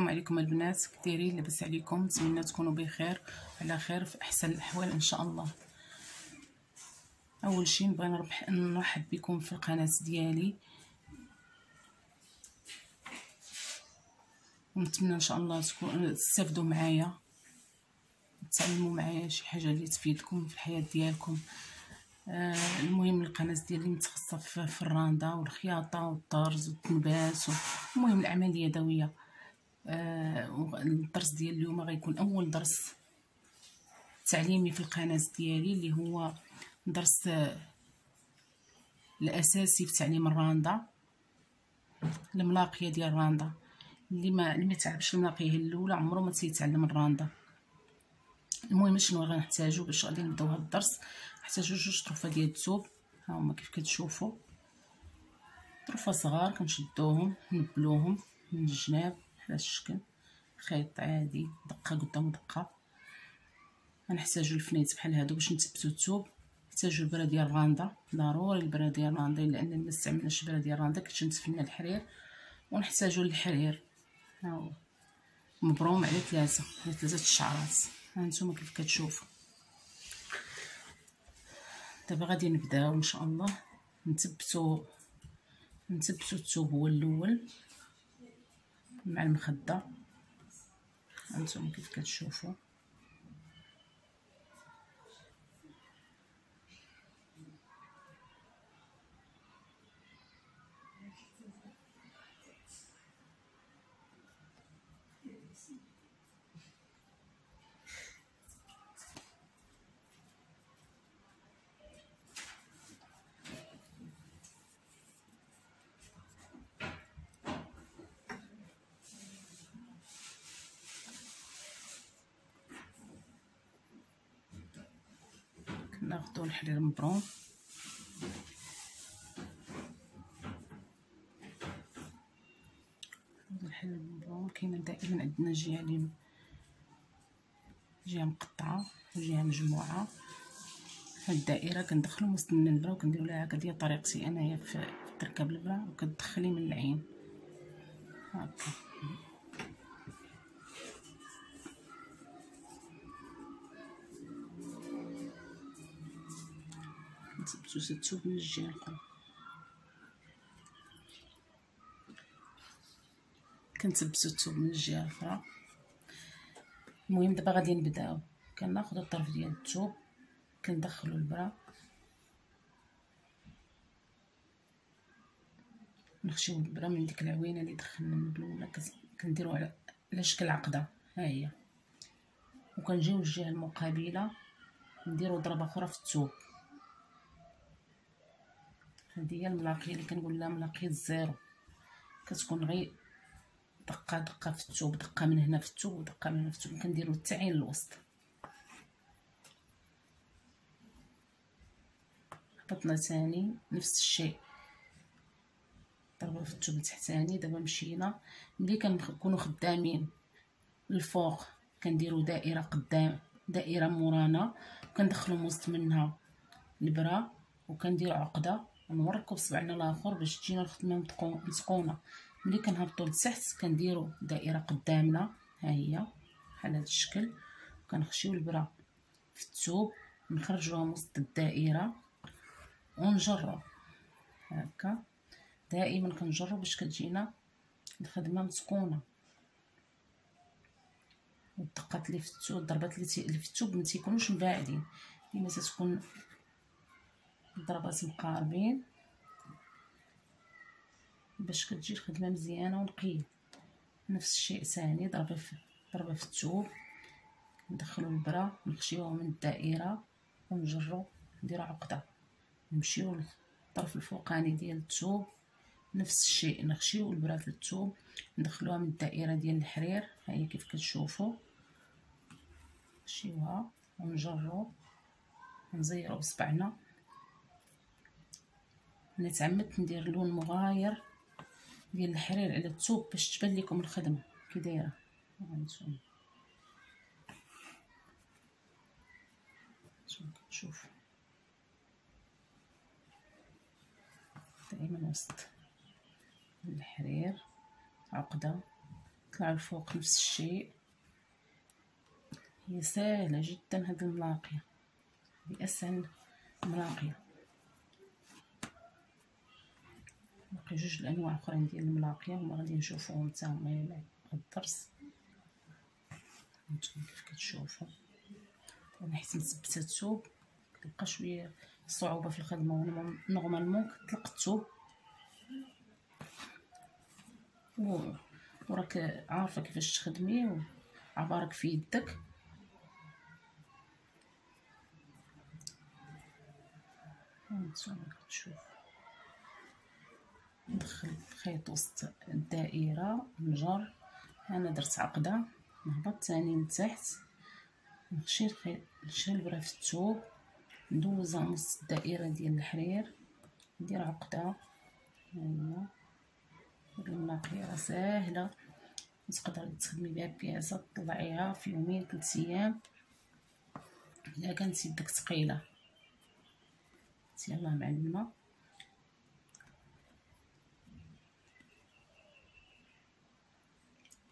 السلام عليكم البنات. كدايرين لاباس عليكم. نتمنى تكونوا بخير على خير في أحسن الأحوال إن شاء الله. أول شيء نبغي نربح نرحب بكم في القناة ديالي. ونتمنى إن شاء الله تكون تستافدوا معايا. تعلموا معايا شي حاجة اللي تفيدكم في الحياة ديالكم. آه المهم القناة ديالي متخصصة في الراندا والخياطة والطرز والتنباس المهم الأعمال اليدوية. آه الدرس ديال اليوم غيكون أول درس تعليمي في القناة ديالي اللي هو درس آه الأساسي في تعليم الراندا الملاقية ديال الراندا اللي ما اللي ما تعرفش الملاقية الأولى عمره ما تيتعلم الراندا. المهم شنو غنحتاجو باش غادي نبداو هاد الدرس؟ نحتاجو جوج طرفة ديال الثوب ها هما كيف كتشوفوا طرفة صغار كنشدوهم نبلوهم من الجناب. بهذا الشكل خيط عادي دقة قدام دقة. غنحتاجو الفنيت بحال هادو باش نثبتو الثوب نحتاجو البرة ديال الراندا ضروري البرة ديال الراندا لأن ما استعملناش البرة ديال الراندا كتشنت فينا الحرير. ونحتاجو الحرير. ها هو. مبروم على ثلاثة. على ثلاثة الشعرات. هانتوما كيف كتشوفوا دابا غادي نبداو إن شاء الله. نثبتو نثبتو الثوب هو الأول. مع المخدة. هانتوما كيف كتشوفوا الحرير مبروم الحرير مبروم كاينة دائما عندنا جهة اللي جهة مقطعة وجهه مجموعة. هاد الدائرة كندخلو من البرا وكنديرو لها هكا ديال طريقتي أنايا في تركب البرا وكتدخلي من العين. هكا. نثبتو ستو من الجهه الاخرى كنثبتو الثوب من الجهه الاخرى المهم دابا غادي نبداو كناخذ الطرف ديال الثوب كندخلو البرا. نخشيو البرا من ديك العوينة اللي دخلنا من الأولى. كنديرو على على شكل عقدة. ها هي. وكنجيو للجهه المقابلة نديرو ضربة أخرى في الثوب هذه هي الملاقيه اللي كنقول لها ملاقيه الزيرو. كتكون غير دقة دقة في الثوب دقة من هنا في الثوب ودقة من هنا في الثوب كنديرو التعين الوسط. هبطنا ثاني نفس الشيء. ضربة في الثوب التحتاني دابا مشينا. ملي كنكونوا خدامين الفوق كنديروا دائرة قدام دائرة مورانا كندخلوا وسط منها البرا وكندير عقدة. ونوركو بصبعنا الآخر باش تجينا الخدمة متقونه ملي كنهبطوا لتحت كنديروا دائرة قدامنا ها هي بحال هذا الشكل. كنخشيو البرا في الثوب نخرجوها من وسط الدائرة. ونجرو. هكا. دائما كنجرو باش كتجينا الخدمة متقونه والدقات اللي في الثوب الضربات اللي في الثوب ما تيكونوش مباعدين. ديما تتكون ضربات مقاربين باش كتجي الخدمة مزيانة ونقية. نفس الشيء ثاني ضربة في ضربة في الثوب ندخلو البرا نخشيوها من الدائرة ونجرو نديرو عقدة. نمشيو للطرف الفوقاني ديال الثوب نفس الشيء نخشيو البرا في الثوب ندخلوها من الدائرة ديال الحرير. ها هي كيف كتشوفوا نمشيوها ونجرو. نزيرو بصبعنا. أنا تعمدت ندير لون مغاير ديال الحرير على الثوب باش تبان لكم الخدمة كي دايرة. هانتوما كتشوف دائما وسط الحرير عقدة طلع الفوق نفس الشيء. هي سهلة جدا هاد الملاقية هذه أسهل ملاقية باقي جوج الأنواع أخرين ديال الملاقية هما غادي نشوفوهم تا هما الدرس. نتوما كيف كتشوفوا. أنا حيت مثبتة الثوب كتلقى شوية صعوبة في الخدمة نورمالمون كتطلق الثوب وراك عارفة كيفاش تخدمي وعبارك في يدك. هانتوما كتشوف ندخل الخيط وسط الدائره نجر أنا درت عقدة نهبط ثاني من تحت نخشي الخيط نشري البرا في الثوب ندوزها نص الدائرة ديال الحرير. ندير عقدة. هانيا الماقيه ساهلة. تقدري تخدمي بها بياسة تطلعيها في يومين ثلاث أيام. إلا كانت يدك ثقيلة. يلاه معلمه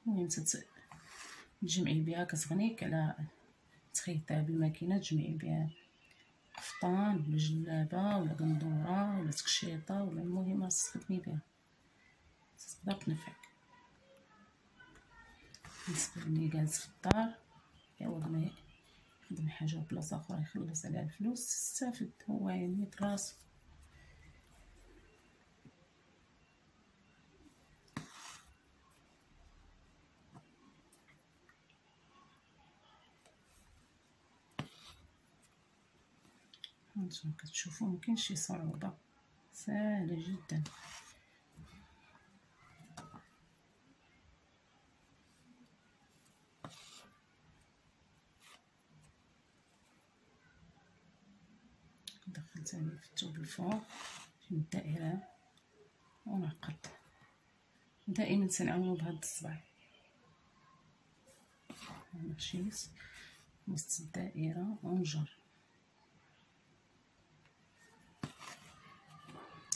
المهم تجمعي بها كتغنيك على تخيطيها بالماكينه تجمعي بها قفطان ولا جلابة ولا قندورة ولا تكشيطه ولا المهم تخدمي بها تقدر تنفعك بالنسبة لي جالس في الدار ما يخدم حاجة بلاصة أخرى يخلص عليها الفلوس استافد هو يعني راسو هانتوما كتشوفوا مكاينش شي صعوبة. سهله جدا. ندخل ثاني في الثوب الفوق في الدائرة. ونعقد دائما تنعاونو بهاد الصباع نمشي وسط الدائرة ونجر.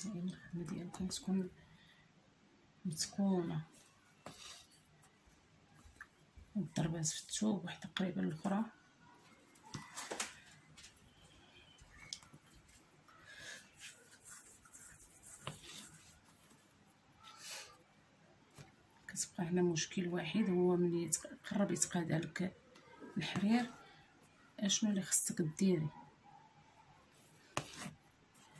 دائما الخدمه ديالكم تكون متقونه الضربات في الثوب وحده قريبة للأخرى. كتبقى هنا مشكل واحد هو ملي قرب يتقاد لك الحرير. أشنو اللي خصك ديري؟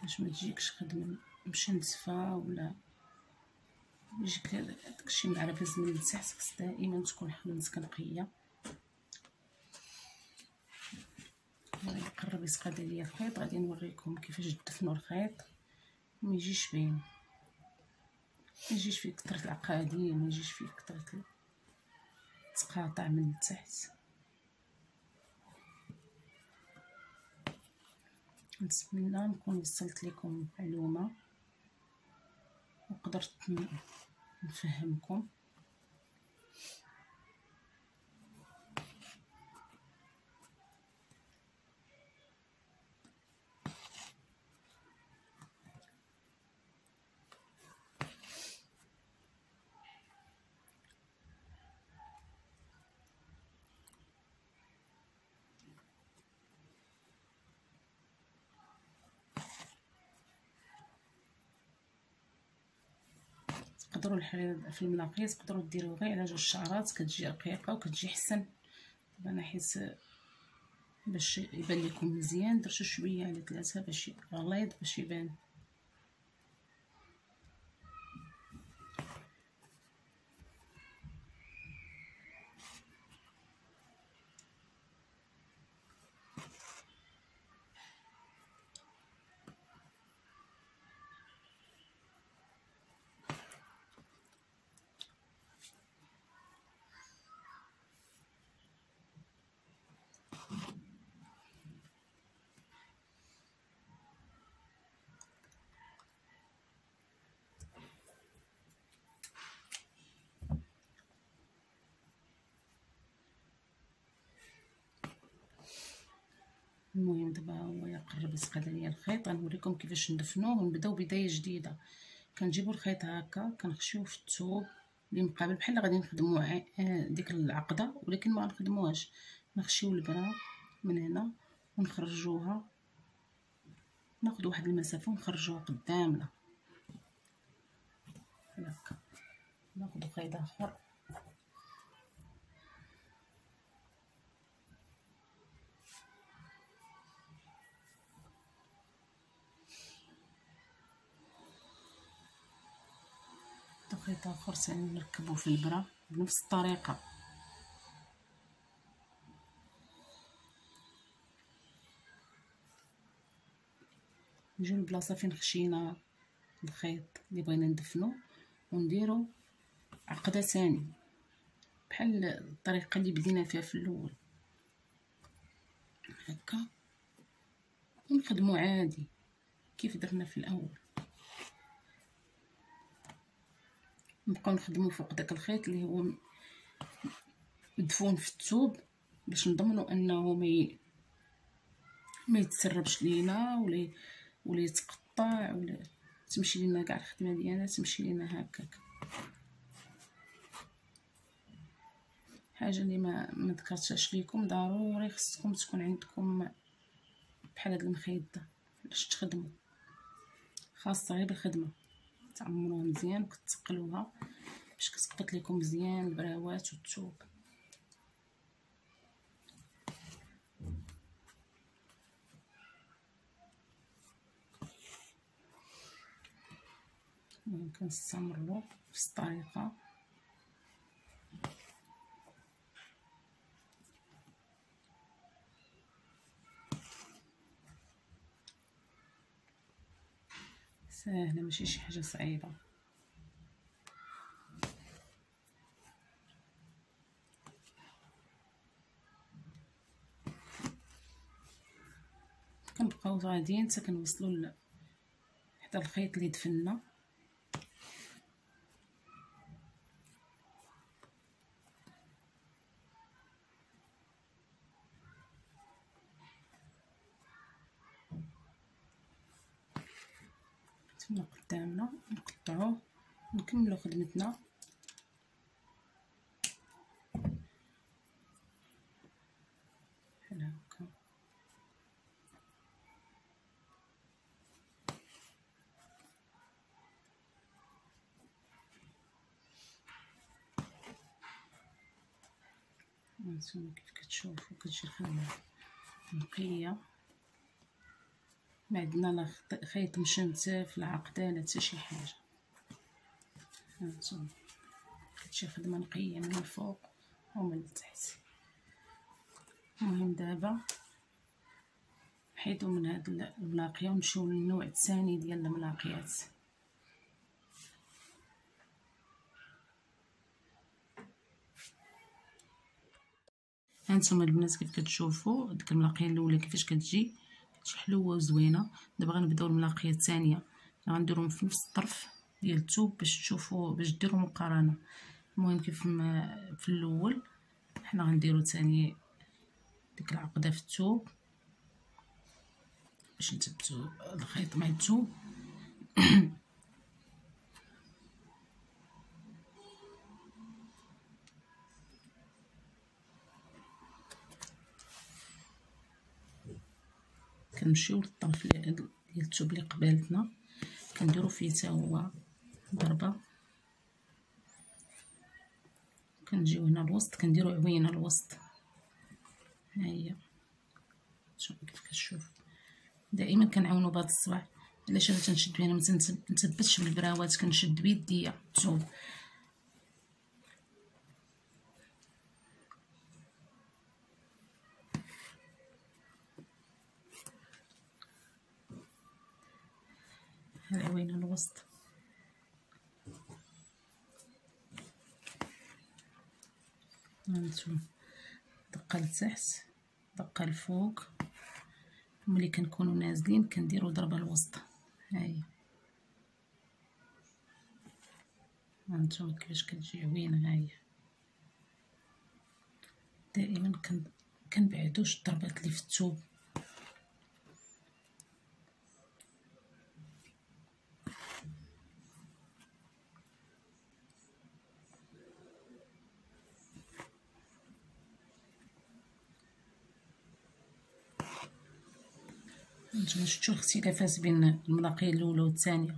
باش ما تجيكش خدمة. مشنتفه ولا يجيك داكشي معرفز من التحت خص دائما تكون حلمتك نقيه قرب يتقاد عليا الخيط. غادي نوريكم كيفاش تدفنوا الخيط. ما يجيش باين ما يجيش فيه كثرة العقادين ما يجيش فيه كثرة تقاطع من التحت نتمنى نكون وصلت لكم معلومة. وقدرت نفهمكم. تقدروا الحرير في الملاقيه تقدروا ديروا غير على جوج شعرات كتجي رقيقة وكتجي حسن. أنا حيت باش يبان لكم مزيان درتو شوية على ثلاثة باش غليظ باش يبان المهم دابا هو يقرب يسقى ليا الخيط غنوريكم كيفاش ندفنوه ونبداو بداية جديدة. كنجيبو الخيط هكا كنخشيوه في الثوب اللي مقابل بحال غادي نخدمو آه، ديك العقدة ولكن ما نخدموهاش نخشيو البرا من هنا ونخرجوها. ناخذ واحد المسافة ونخرجوها قدامنا. هكا. ناخذ خيط آخر. خيط آخر ثاني نركبو في البرا بنفس الطريقة. نجيو لبلاصة فين خشينا الخيط اللي بغينا ندفنو ونديرو عقده ثاني. بحال الطريقة اللي بدينا فيها في الأول. هكا. ونخدمو عادي كيف درنا في الأول. نبقاو نخدمو فوق داك الخيط اللي هو مدفون في الثوب باش نضمنوا انه ما ما يتسربش لينا ولا ولا يتقطع ولا تمشي لينا كاع الخدمة ديالنا تمشي لينا هكاك. حاجة اللي ما ما ذكرتهاش ليكم ضروري خصكم تكون عندكم بحال هاد المخيط باش تخدموا خاصة غير بالخدمه تعمروها مزيان وكتقلوها باش كتقبط لكم مزيان البراوات والثوب كنستمروا بنفس الطريقة. ساهلة ماشي شي حاجة صعيبة. كنبقاو غاديين حتى كنوصلوا حتى الخيط اللي دفنا تما قدامنا نقطعوه نكملو خدمتنا. بحال هكا؟ هانتوما كيف كتشوفو كتجي الخدمة نقية ما عندنا لا خيط مشنتف لا عقده لا حتى شي حاجة. هانتوما كتجي خدمة نقية من الفوق ومن التحت. المهم دابا نحيدو من هاد الملاقية ونمشيو للنوع الثاني ديال الملاقيات. هانتوما البنات كيف كتشوفوا ديك الملاقية الأولى كيفاش كتجي؟ شي حلوة وزوينة. دابا غنبدأو الملاقيه الثانية. غنديرهم في نفس الطرف ديال الثوب باش تشوفوا باش ديروا مقارنة. المهم كيف ما في الأول حنا غنديروا ثاني ديك العقدة في الثوب باش نثبتوا الخيط مع الثوب كنمشيو للطرف ديال الثوب اللي قبالتنا. كنديرو فيه حتى هو ضربة. كنجيو هنا الوسط كنديرو عوينة الوسط. ها هي. شوف كيف كتشوف. دائما كنعاونو بهاد الصبع علاش أنا تنشد بها ما تنثبتش بالبراوات كنشد بيديا. الثوب وين الوسط. هانتوما دقة لتحت دقة لفوق. ملي كنكونوا نازلين كنديروا ضربة الوسط هاهي هانتوما كيفاش كتجي عوينة هاهي دائما كنبعدوش الضربات اللي في الثوب نتوما شفتوا الاختلافات بين الملاقيه الاولى والثانيه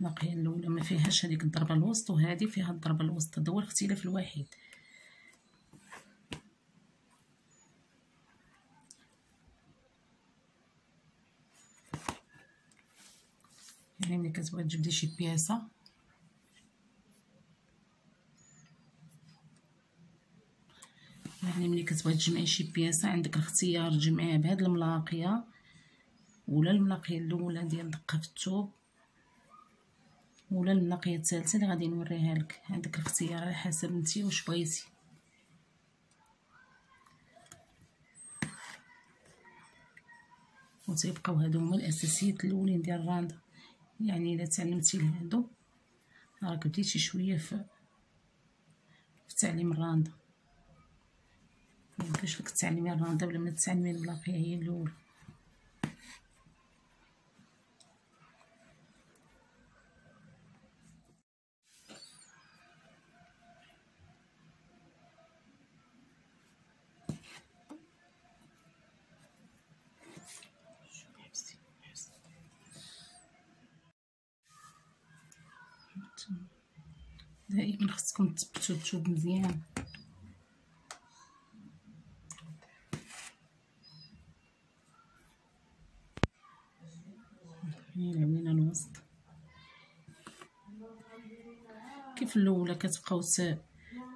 الملاقيه الاولى ما فيهاش هذيك الضربة الوسط وهذه فيها الضربة الوسط هذا هو الاختلاف الوحيد يعني ملي كتبغي تجبدي شي بياسة. يعني ملي كتبغي تجمعي شي بياسة عندك الاختيار تجمعيها بهاد الملاقية. ولا الملاقيه الأولى ديال دقة في الثوب ولا الملاقيه الثالثة اللي غادي نوريها لك. عندك الاختيار على حسب نتي واش بغيتي. وتيبقاو هادو هما الأساسيات الأولين ديال الراندا يعني إلا تعلمتي لهادو راك بديتي شوية في في تعليم الراندا ميمكنش لك تعلمي الراندا بلا ما تعلمي الملاقيه هي الأولى دائما خصكم الثوب مزيان. العوينه الوسط؟ كيف الأولى كتبقاو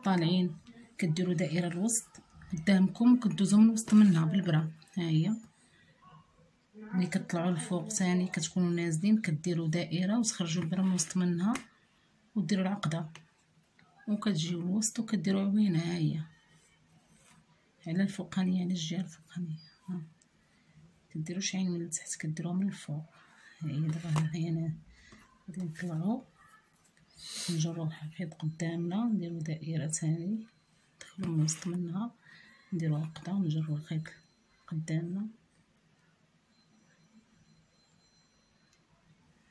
طالعين كديروا دائرة الوسط؟ قدامكم كدوزو من وسط منها بالبرا ها هي. ملي كتطلعوا الفوق ثاني كتكونوا نازلين كديروا دائرة وتخرجوا البرا من وسط منها وديروا العقدة. وكتجيو الوسط وكديروا عوينه ها هي على الفوقانية على الجهة الفوقانية. ها. كديروش عين من التحت كديروها من الفوق. ها هي دابا هنا غادي نطلعو. نجرو الحفيظ قدامنا نديرو دائرة ثاني ندخلو من الوسط منها نديرو عقدة ونجرو الخيط قدامنا.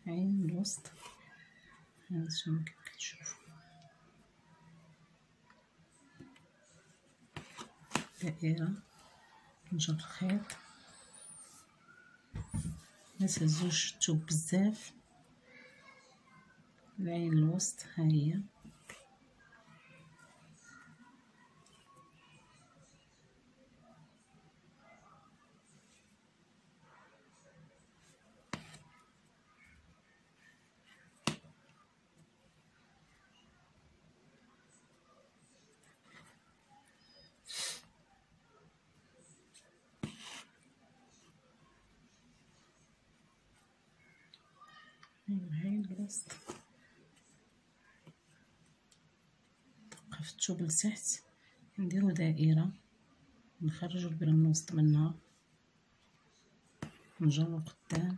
عين الوسط هذا شنو كتشوفوا دائرة. نجر الخيط. متهزوش الثوب بزاف. العين الوسط ها هي هاي الوسط دقة في الثوب لتحت نديرو دائرة. نخرجو البرة من الوسط منها. نجرو قدام.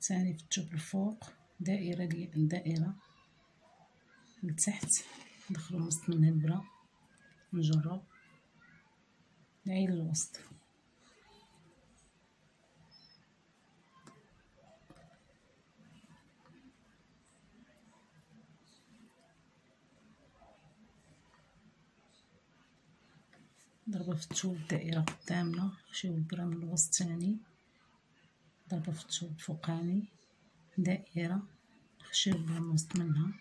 ثاني في الثوب الفوق. دائرة ديال دائرة. لتحت ندخلو من وسط منها البرة نجرو. العين الوسط. ضربة في الثوب دائرة قدامنا نخشيو البرة من الوسط تاني ضربة في الثوب الفوقاني دائرة نخشيو البرة من الوسط منها.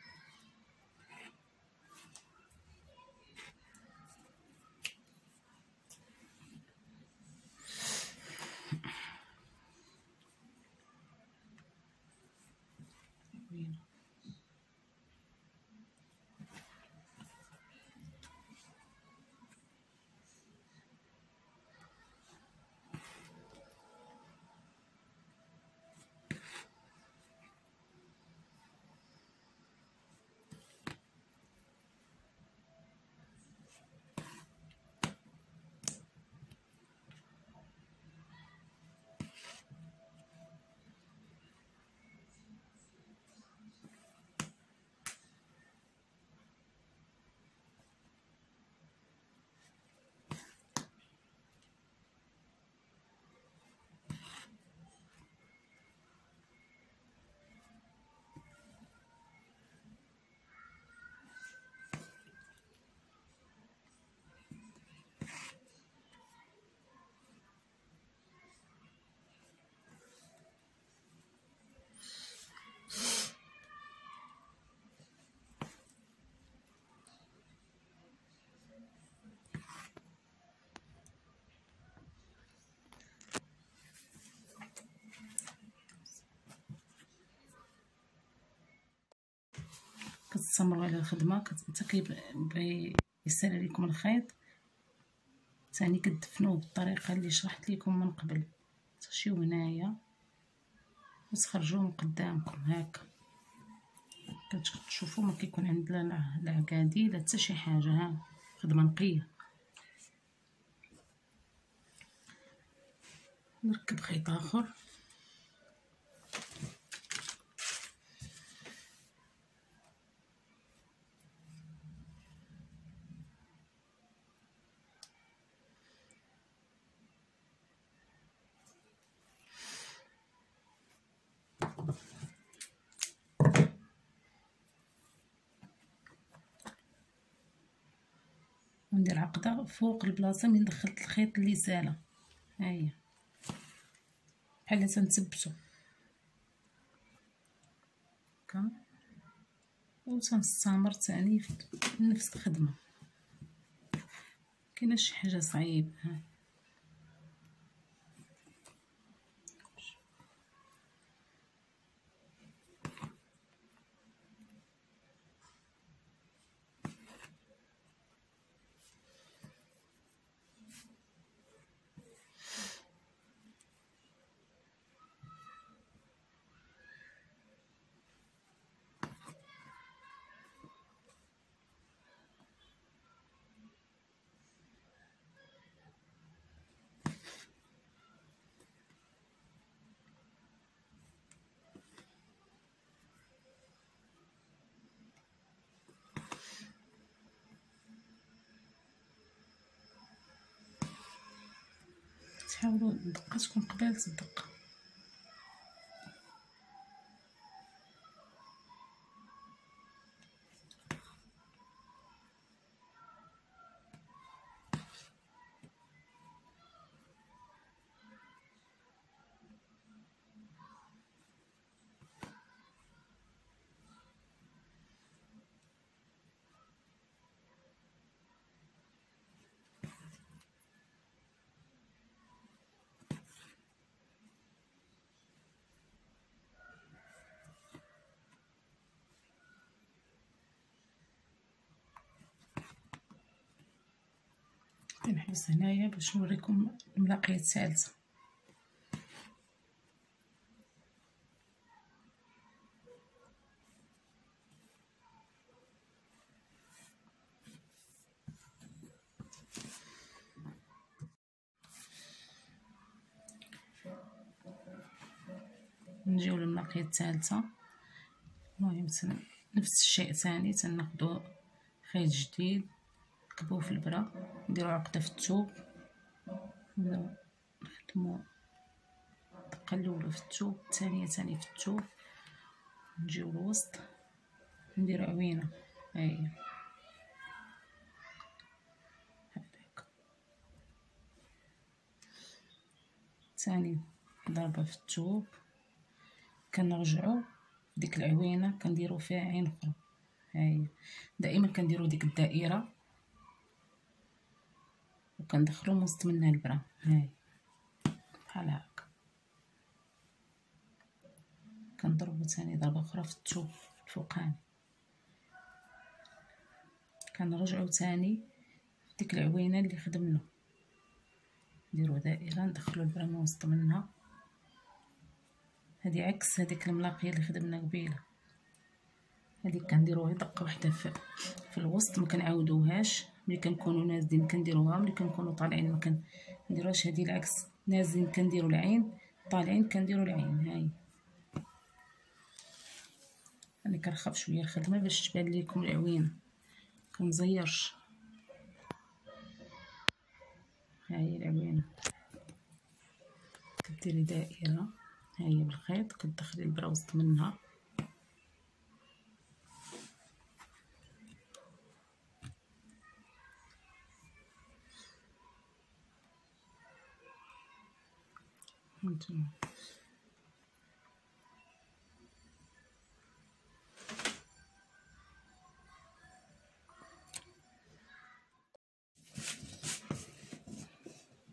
كتستمروا على الخدمة حتى كيبغي يسال عليكم الخيط. ثاني كتدفنوه بالطريقة اللي شرحت لكم من قبل. تخشيو هنايا. وتخرجوه من قدامكم هكا. كتشوفوا ما كيكون عندنا لا عكادي لا حتى شي حاجة ها. خدمة نقية. نركب خيط آخر. عقده فوق البلاصة من دخلت الخيط اللي ساله ها هي بحال تنثبتو هكا. و تنستمر ثاني في نفس الخدمة. كاينة شي حاجة صعيبه ها تحاولوا الدقه تكون نحبس هنايا باش نوريكم الملاقية الثالثة. نجيو للملاقية الثالثة. المهم نفس الشيء ثاني تناخدو خيط جديد. نركبوه في البرا نديرو عقدة في الثوب نبداو نخدمو الدقة الأولى في الثوب الثانية ثاني في الثوب نجيو الوسط نديرو عوينة. هاهي هكاك ثاني ضربة في الثوب كنرجعو ديك العوينة كنديرو فيها عين أخرى. هاهي دائما كنديرو ديك الدائرة. وكندخلو من وسط منها البرا. هاي. بحال هكا. كنضربو ثاني ضربة أخرى في الثوب الفوقاني. كنرجعو ثاني ديك العوينة اللي خدمنا. نديرو دائرة ندخلو البرا من وسط منها. هادي عكس هذيك الملاقية اللي خدمنا قبيلة. هادي كنديروها دقة واحدة في, في الوسط ما كنعاودوهاش ملي كنكونوا نازلين كنديروها ملي كنكونوا طالعين ما كنديروهاش هادي العكس. نازلين كنديروا العين طالعين كنديروا العين هاي. أنا كنخاف شوية الخدمة باش تبان لكم العوينه كنزيرش. هاي العوينه كديري دائرة هاي بالخيط كتدخلي البرا وسط منها هانتوما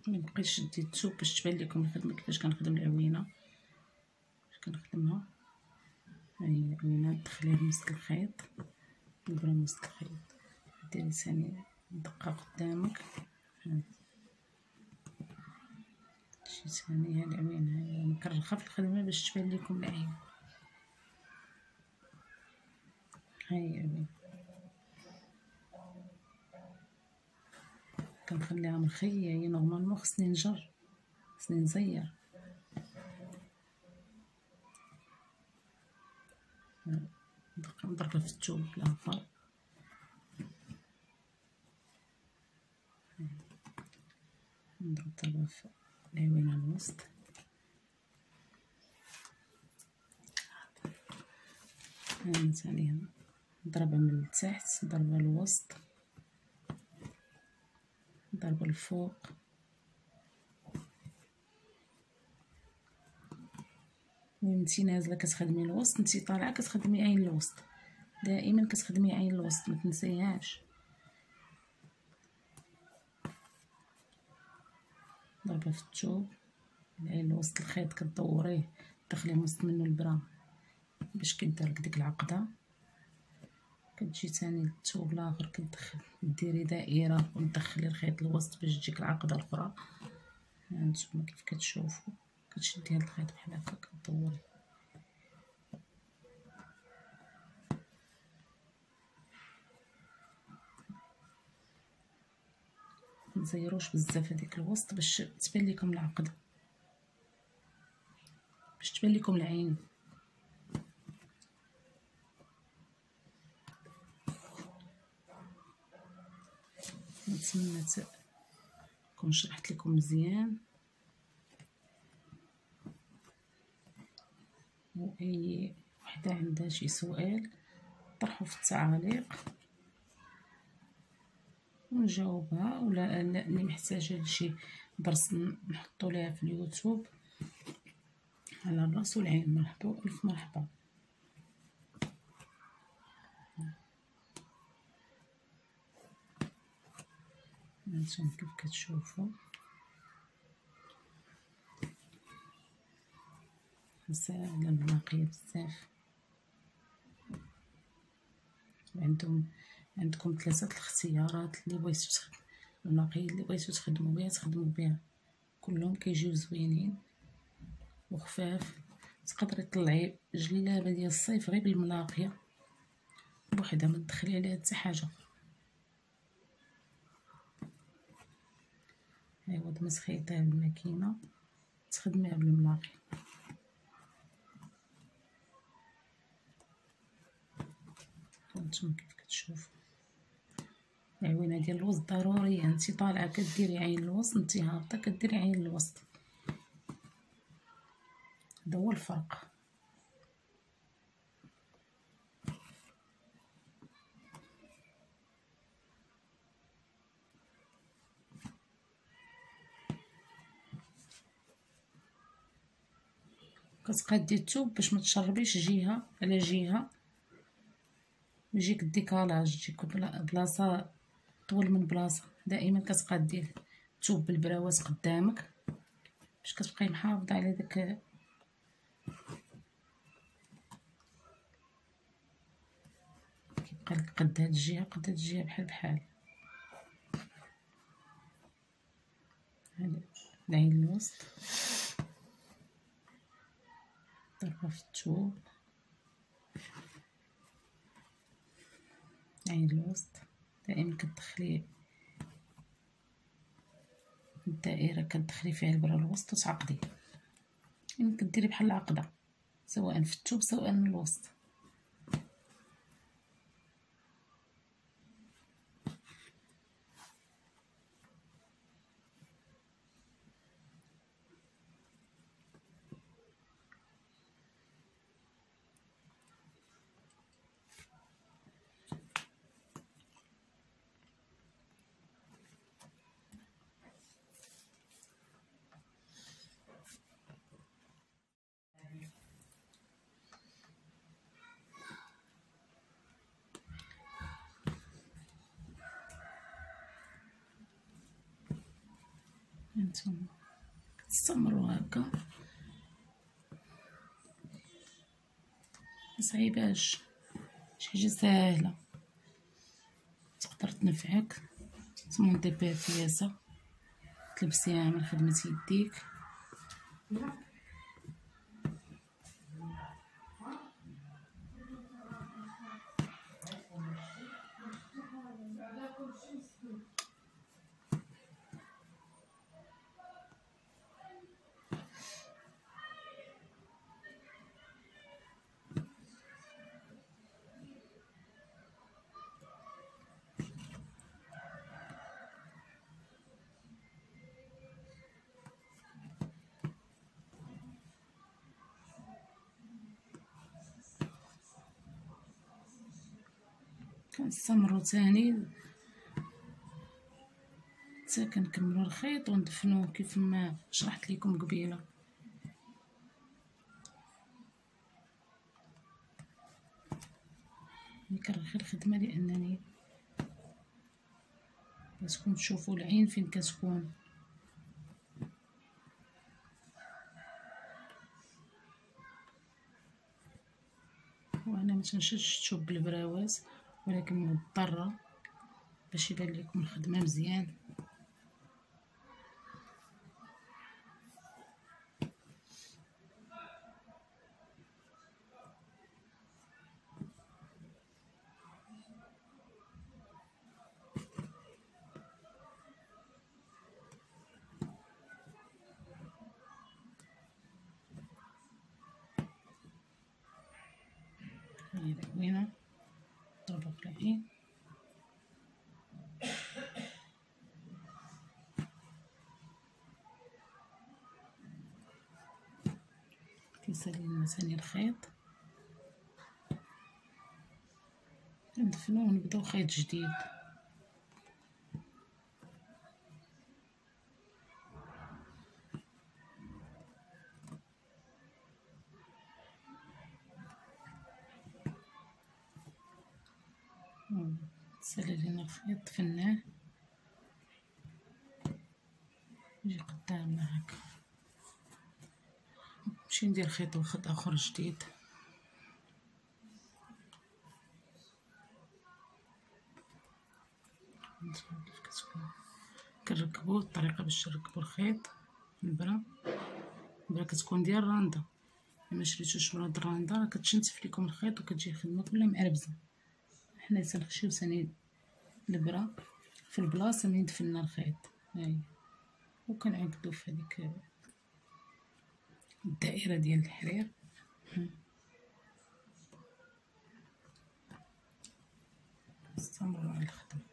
مبقيتش شديت الثوب باش تبان لكم الخدمة كيفاش كنخدم العوينة. كيفاش كنخدمها؟ هاهي العوينة ندخليها بنفس الخيط. البرا وسط الخيط. ديري ثاني دقة قدامك. شي ثانية العوين هاي مكرخة في الخدمة باش تبان لكم العين هاي عوين كنخليها مخية هي نورمالمون خصني نجر خصني نزير. نضربها في الثوب الآخر نضرب ضربة في العوينة الوسط هاني ثانيا نضربها من التحت ضربة الوسط ضربة الفوق. وانتي نازله كتخدمي الوسط انتي طالعة كتخدمي عين الوسط؟ دائما كتخدمي عين الوسط؟ ما تنسيهاش. ضربه في الثوب العين الوسط الخيط كدوريه تدخلي وسط منه البرا. باش لك ديك العقدة. كتجي تاني للثوب الآخر كتدخل ديري دائرة وتدخلي الخيط الوسط باش تجيك العقدة الأخرى. هانتوما كيف كتشوفوا كتشدي هاد الخيط بحال هكا كدوري متزيروش بزاف هذيك الوسط باش تبان لكم العقده باش تبان لكم العين. نتمنى تكون شرحت لكم مزيان. وأي وحدة عندها شي سؤال طرحوا في التعاليق. ونجاوبها ولا اللي محتاجة لشي درس نحطو ليها في اليوتيوب. على الرأس والعين مرحبا ألف مرحبا. هانتوما كيف كتشوفوا ساهلة المناقية بزاف. عندهم عندكم ثلاثة الاختيارات اللي بغيتو تخدمو المناقية اللي بغيتو تخدمو بها تخدمو بها. كلهم كيجيو زوينين. وخفاف. تقدري تطلعي جلابة ديال الصيف غير بالمناقية بوحدها ما تدخلي عليها حتى حاجة. أيوا تمسخيتيها بالماكينة تخدميها بالملاقي هانتوما كيف كتشوفوا. العوينه ديال الوسط ضروريه انت طالعة كديري عين الوسط انت هابطة كديري عين الوسط. هذا هو الفرق. كتقادي الثوب باش ما تشربيش جهه على جهه يجيك الديكالاج تجيك بلاصة طول من بلاصة. دائما كتقادي الثوب بالبراوات قدامك. باش كتبقاي محافظة على داك كيبقى لك قد هاد الجهة قد هاد الجهة بحال بحال. العين الوسط. ضربه في الثوب عين الوسط. دائما كتدخلي الدائرة كتدخلي فيها البرا الوسط وتعقدي. يعني كديري بحال العقدة سواء في الثوب سواء من الوسط. مصعيباش شي حاجة سهله تقدر تنفعك. تمونطي بها فياسه تلبسيها من خدمة يديك. كنستمرو تاني حتى كنكملو الخيط وندفنوه كيف ما شرحت لكم قبيلة. نكرر الخدمة لأنني باسكم تشوفوا العين فين كتكون. وأنا ما تنشدش تشوف بالبراواز ولكن مضطرة باش يبان لكم الخدمة مزيان. هي العوينه الربيعي كيسالي ثاني الخيط. ندفنو ونبدأو خيط جديد سللنا الخيط دفناه نجي قدامنا هكا نمشي ندير خيط وخط آخر جديد. كنركبو الطريقة باش نركبو الخيط البرا البرا كتكون ديال الراندا إلا شريتوش من هاد الراندا راه كتشنتف لكم الخيط وكتجي الخدمة كلها معربزه حنا تنخشيو ثاني البرا في البلاصة من دفنا الخيط. هاي وكنعقدو في هذيك الدائرة ديال الحرير. نستمروا على الخدمة.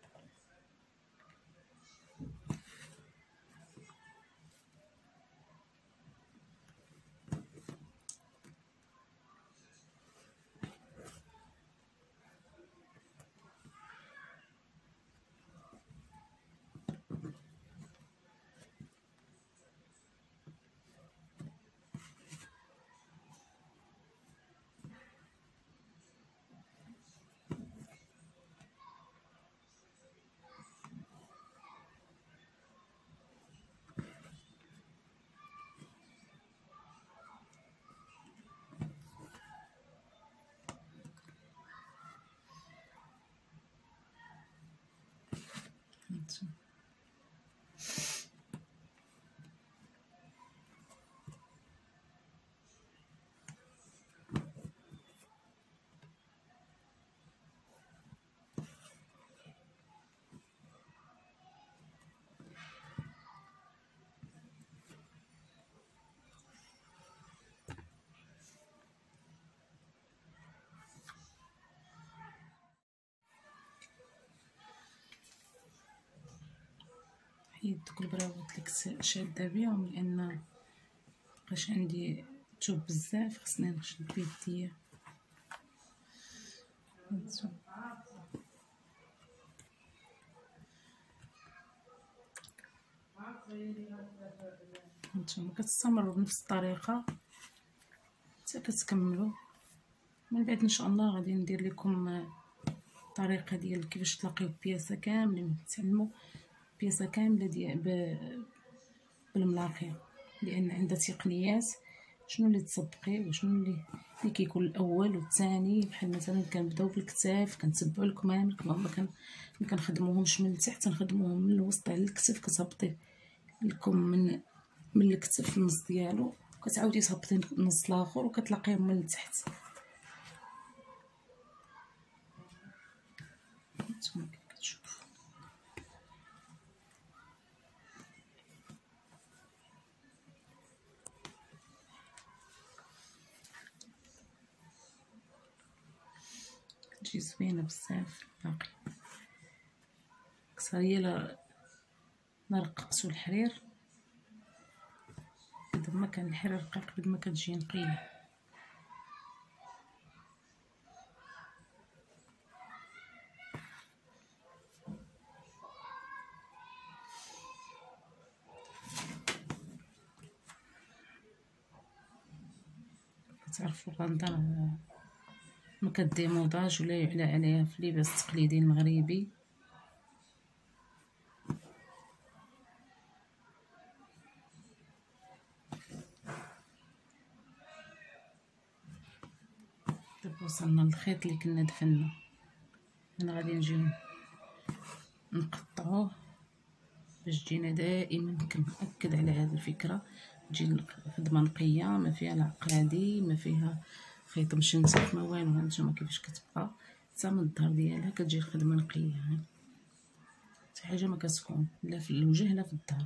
حيد دوك البراوات لي شاده بيهم لأن مبقاش عندي توب بزاف خصني نشد بيديا نتوما كتستمروا بنفس الطريقة حتى كتكملوا. من بعد إن شاء الله غادي ندير لكم الطريقة ديال كيفاش تلاقيو بياسه كاملين تعلموا بياسة كاملة ديال بالملاقيه لأن عندها تقنيات شنو اللي تطبقي وشنو اللي اللي كيكون الأول والثاني. بحال مثلا كنبداو بالكتاف كنتبعوا الكمام الكمام ما كنخدموهمش من التحت نخدموهم من الوسط على الكتف كتهبطي الكم من من الكتف النص ديالو كتعاودي تهبطي النص الآخر وكتلاقيهم من التحت نتوما كتشوفوا تجي زوينة بزاف باقي كثر هي لا نرققتو الحرير قد ما كان الحرير رقيق قد ما كتجي نقيه كتعرفوا الغندر ما ولا يعلى عليها في اللباس التقليدي المغربي. وصلنا للخيط اللي كنا دفنا أنا غادي نجيو نقطعوه باش تجينا دائما كنأكد على هذه الفكرة. تجي الخدمه نقيه ما فيها لا عقادي ما فيها خيط مشنتف ما والو هانتوما كيفاش كتبقى. حتى من الظهر ديالها كتجي الخدمة نقيه ها حتى حاجة ما كتكون لا في الوجه لا في الظهر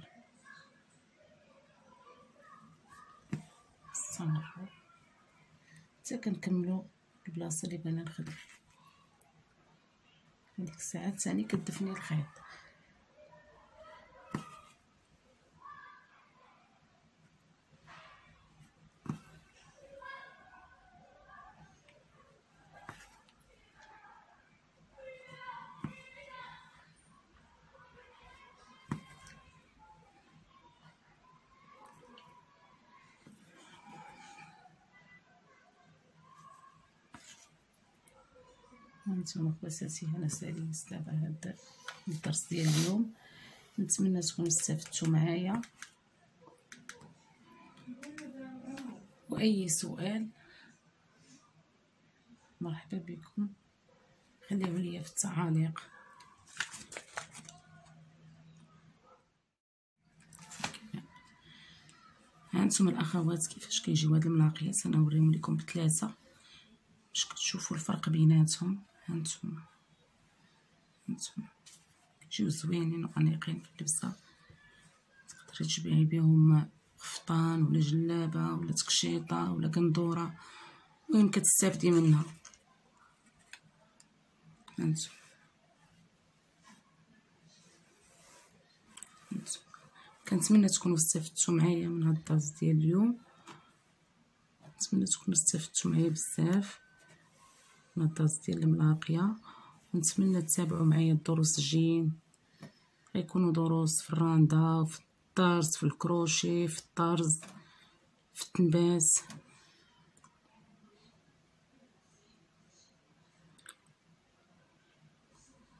استمروا حتى كنكملوا البلاصة اللي بغينا نخدم هذيك الساعة ثاني كتدفني الخيط. هانتوما خواتاتي هنا سالي دابا هاد الدرس ديال اليوم. نتمنى تكونوا استفدتوا معايا. وأي سؤال مرحبا بكم. خليوه ليا في التعاليق. هانتوما الأخوات كيفاش كيجيو هاد الملاقيات أنا نوريهم لكم بثلاثة باش كتشوفوا الفرق بيناتهم. هانتوما هانتوما كيجيو زوينين وانيقين في اللبسة. تقدري تشبعي بهم خفطان ولا جلابة ولا تكشيطة ولا قندورة. المهم كتستافدي منها؟ هانتوما كنتمنى تكونوا استفدتوا معايا من هاد الدرس ديال اليوم. نتمنى تكونوا استفدتوا معايا بزاف. من الدرس ديال الملاقية. ونتمنى تتابعوا معايا الدروس الجايين. غيكونوا دروس في الراندا في الطرز في الكروشي في الطرز في التنباس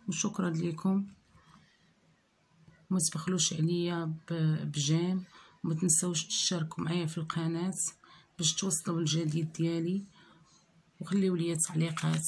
وشكرا لكم وما تبخلوش عليا بجيم. وما تنساوش تشتركوا معايا في القناة باش توصلوا الجديد ديالي. وخليو لي تعليقات.